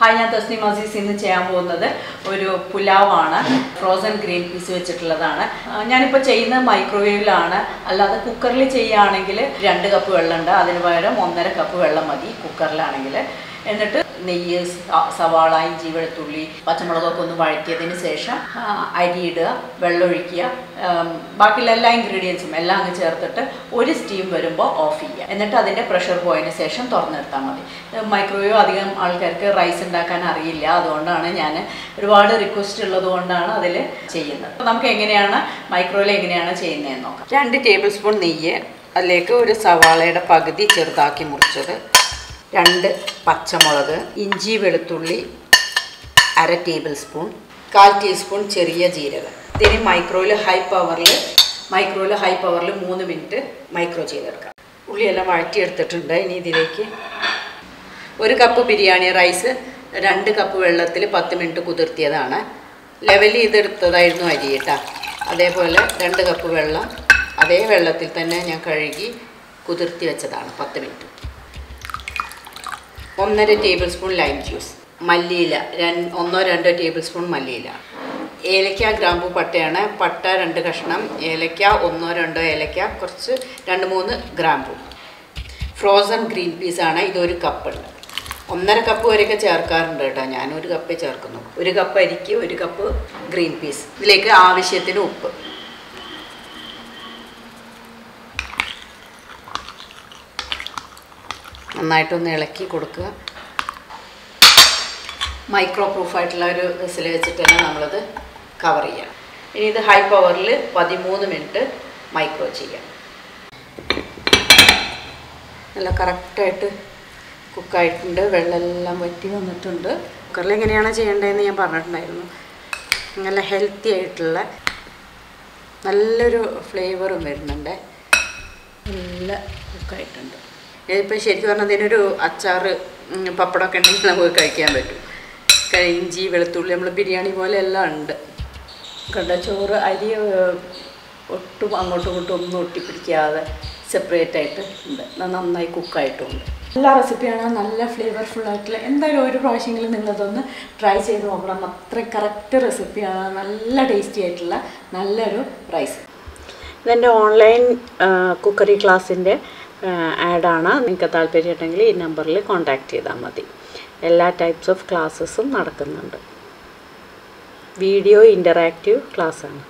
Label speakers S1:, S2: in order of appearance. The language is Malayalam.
S1: ഹായ് ഞാൻ തസ്നിം അസീസ് ഇന്ന് ചെയ്യാൻ പോകുന്നത് ഒരു പുലാവാണ്. ഫ്രോസൺ ഗ്രീൻ പീസ് വെച്ചിട്ടുള്ളതാണ്. ഞാനിപ്പോൾ ചെയ്യുന്നത് മൈക്രോവേവിലാണ് അല്ലാതെ കുക്കറിൽ ചെയ്യുകയാണെങ്കിൽ രണ്ട് കപ്പ് വെള്ളമുണ്ട്. അതിന് പകരം ഒന്നര കപ്പ് വെള്ളം മതി. കുക്കറിലാണെങ്കിൽ എന്നിട്ട് നെയ്യ് സവാള ഇഞ്ചി വെളുത്തുള്ളി പച്ചമുളകൊക്കെ ഒന്ന് വഴറ്റിയതിന് ശേഷം അരിയിടുക വെള്ളമൊഴിക്കുക ബാക്കിയുള്ള എല്ലാ ഇൻഗ്രീഡിയൻസും എല്ലാം അങ്ങ് ചേർത്തിട്ട് ഒരു സ്റ്റീം വരുമ്പോൾ ഓഫ് ചെയ്യുക. എന്നിട്ട് അതിന്റെ പ്രഷർ പോയതിന് ശേഷം തുറന്നെടുത്താൽ മതി. മൈക്രോവേവ് അധികം ആൾക്കാർക്ക് റൈസ് ഉണ്ടാക്കാൻ അറിയില്ല. അതുകൊണ്ടാണ് ഞാൻ ഒരുപാട് റിക്വസ്റ്റ് ഉള്ളത് കൊണ്ടാണ് അതിൽ ചെയ്യുന്നത്. നമുക്ക് എങ്ങനെയാണ് മൈക്രോവേവിൽ എങ്ങനെയാണ് ചെയ്യുന്നതെന്ന് നോക്കാം. രണ്ട് ടേബിൾ സ്പൂൺ നെയ്യ് അതിലേക്ക് ഒരു സവാളയുടെ പകുതി ചെറുതാക്കി മുറിച്ചത്. രണ്ട് പച്ചമുളക് ഇഞ്ചി വെളുത്തുള്ളി അര ടേബിൾ സ്പൂൺ കാൽ ടീസ്പൂൺ ചെറിയ ജീരകം. ഇതിന് മൈക്രോയിൽ ഹൈ പവറിൽ മൈക്രോയിൽ ഹൈ പവറിൽ മൂന്ന് മിനിറ്റ് മൈക്രോ ചെയ്തെടുക്കാം. ഉള്ളിയെല്ലാം വഴറ്റിയെടുത്തിട്ടുണ്ട്. ഇനി ഇതിലേക്ക് ഒരു കപ്പ് ബിരിയാണി റൈസ് രണ്ട് കപ്പ് വെള്ളത്തിൽ പത്ത് മിനിറ്റ് കുതിർത്തിയതാണ്. ലെവൽ ചെയ്തെടുത്തതായിരുന്നു അരി കേട്ടോ. അതേപോലെ രണ്ട് കപ്പ് വെള്ളം അതേ വെള്ളത്തിൽ തന്നെ ഞാൻ കഴുകി കുതിർത്തി വെച്ചതാണ് പത്ത് മിനിറ്റ്. ഒന്നര ടേബിൾ സ്പൂൺ ലൈം ജ്യൂസ് മല്ലിയില രണ്ട് ഒന്നോ രണ്ടോ ടേബിൾ സ്പൂൺ മല്ലിയില. ഏലക്ക ഗ്രാമ്പു പട്ടയാണ് പട്ട രണ്ട് കഷ്ണം ഏലക്ക ഒന്നോ രണ്ടോ ഏലക്ക കുറച്ച് രണ്ട് മൂന്ന് ഗ്രാമ്പു. ഫ്രോസൺ ഗ്രീൻ പീസാണ് ഇതൊരു കപ്പുണ്ട് ഒന്നര കപ്പ് വരെയൊക്കെ ചേർക്കാറുണ്ട് കേട്ടോ ഞാനൊരു കപ്പേ ചേർക്കുന്നു. ഒരു കപ്പ് അരിക്ക് ഒരു കപ്പ് ഗ്രീൻ പീസ് ഇതിലേക്ക് ആവശ്യത്തിന് ഉപ്പ്. നന്നായിട്ടൊന്ന് ഇളക്കി കൊടുക്കുക. മൈക്രോ പ്രൂഫായിട്ടുള്ള ഒരു വിസിൽ വെച്ചിട്ട് തന്നെ നമ്മളത് കവർ ചെയ്യാം. ഇനി ഇത് ഹൈ പവറിൽ പതിമൂന്ന് മിനിറ്റ് മൈക്രോ ചെയ്യാം. നല്ല കറക്റ്റായിട്ട് കുക്കായിട്ടുണ്ട് വെള്ളമെല്ലാം വറ്റി വന്നിട്ടുണ്ട്. കുക്കറിൽ എങ്ങനെയാണ് ചെയ്യേണ്ടതെന്ന് ഞാൻ പറഞ്ഞിട്ടുണ്ടായിരുന്നു. നല്ല ഹെൽത്തി ആയിട്ടുള്ള നല്ലൊരു ഫ്ലേവറും വരുന്നുണ്ട്. നല്ല കുക്കായിട്ടുണ്ട് ഇതിപ്പോൾ ശരിക്കും പറഞ്ഞാൽ ഇതിനൊരു അച്ചാർ ഉം, പപ്പടമൊക്കെ ഉണ്ടെങ്കിൽ നമുക്ക് കഴിക്കാൻ പറ്റും. ഇഞ്ചി വെളുത്തുള്ളി നമ്മൾ ബിരിയാണി പോലെ എല്ലാം ഉണ്ട്. കണ്ട ചോറ് അരി ഒട്ടും അങ്ങോട്ടും ഇങ്ങോട്ടും ഒന്നും ഒട്ടിപ്പിടിക്കാതെ സെപ്പറേറ്റ് ആയിട്ട് ഉണ്ട്. നന്നായി കുക്കായിട്ടുണ്ട് നല്ല റെസിപ്പിയാണ് നല്ല ഫ്ലേവർഫുൾ ആയിട്ടുള്ള എന്തായാലും ഒരു പ്രാവശ്യമെങ്കിലും നിങ്ങളതൊന്ന് ട്രൈ ചെയ്ത് നോക്കണം. അത്ര കറക്റ്റ് റെസിപ്പിയാണ് നല്ല ടേസ്റ്റി ആയിട്ടുള്ള നല്ലൊരു റൈസ്
S2: ഇതെന്റെ ഓൺലൈൻ കുക്കറി ക്ലാസ്സിന്റെ ആഡാണ് നിങ്ങൾക്ക് താല്പര്യമുണ്ടെങ്കിൽ ഈ നമ്പറിൽ കോൺടാക്റ്റ് ചെയ്താൽ മതി. എല്ലാ ടൈപ്സ് ഓഫ് ക്ലാസ്സസും നടക്കുന്നുണ്ട്. വീഡിയോ ഇന്ററാക്റ്റീവ് ക്ലാസ്സാണ്